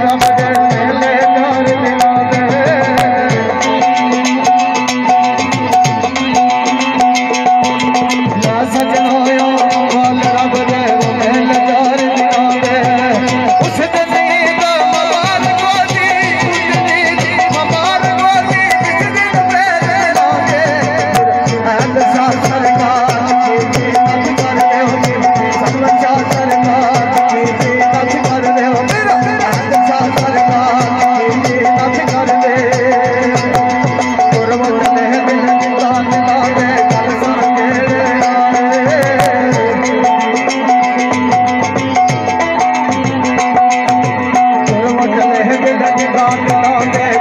हम on the day.